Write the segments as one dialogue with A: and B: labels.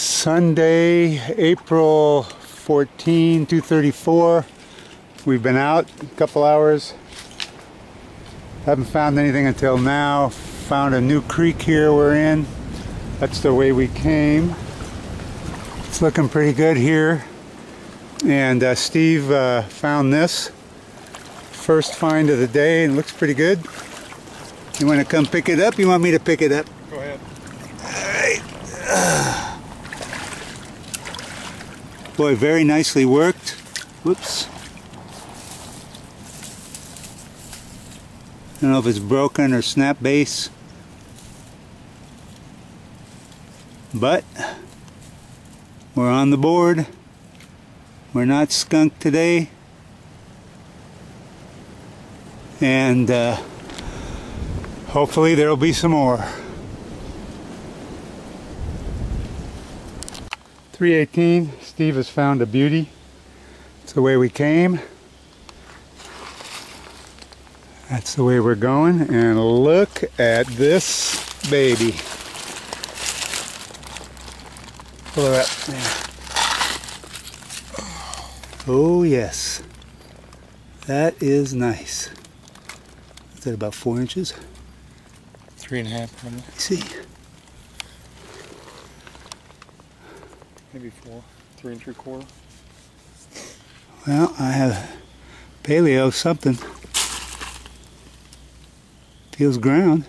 A: Sunday, April 14, 234. We've been out a couple hours. Haven't found anything until now. Found a new creek here we're in. That's the way we came. It's looking pretty good here. And uh, Steve uh, found this. First find of the day and looks pretty good. You want to come pick it up? You want me to pick it up?
B: Go ahead.
A: Boy, very nicely worked. Whoops. I don't know if it's broken or snap base. But we're on the board. We're not skunked today. And uh, hopefully there'll be some more. 318, Steve has found a beauty. It's the way we came. That's the way we're going. And look at this baby. Pull her up. There. Oh yes. That is nice. Is that about four inches?
B: Three and a half, probably.
A: See.
B: Maybe four. Three and three quarter.
A: Well, I have paleo something. Feels ground.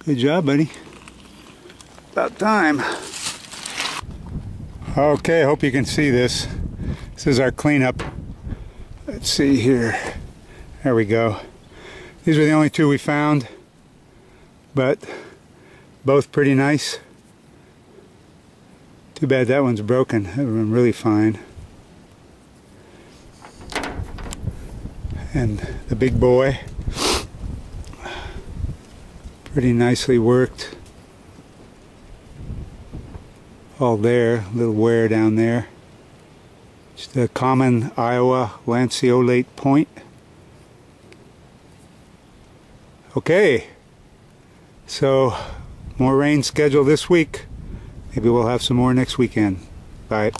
A: Good job, buddy. About time. Okay, hope you can see this. This is our cleanup. Let's see here. There we go. These were the only two we found, but both pretty nice. Too bad that one's broken. That would have been really fine. And the big boy. Pretty nicely worked. All there, a little wear down there. Just a common Iowa lanceolate point. Okay, so more rain scheduled this week. Maybe we'll have some more next weekend. Bye.